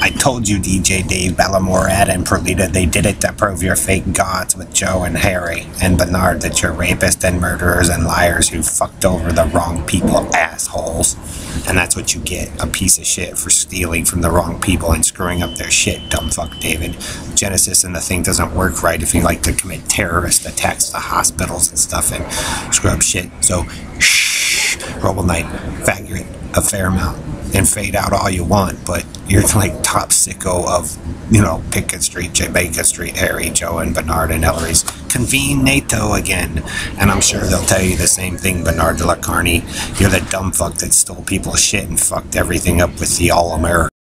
I told you, DJ Dave, Bellamorad, and Perlita, they did it to prove you're fake gods with Joe and Harry and Bernard, that you're rapists and murderers and liars who fucked over the wrong people, assholes. And that's what you get a piece of shit for stealing from the wrong people and screwing up their shit, dumb fuck David. Genesis and the thing doesn't work right if you like to commit terrorist attacks to hospitals and stuff and screw up shit. So, shh, Robo Knight, factor it a fair amount and fade out all you want, but you're like top sicko of, you know, Pickett Street, Jamaica Street, Harry, Joe, and Bernard and Hillary's. Convene NATO again. And I'm sure they'll tell you the same thing, Bernard de la Carney. You're the dumb fuck that stole people's shit and fucked everything up with the all American.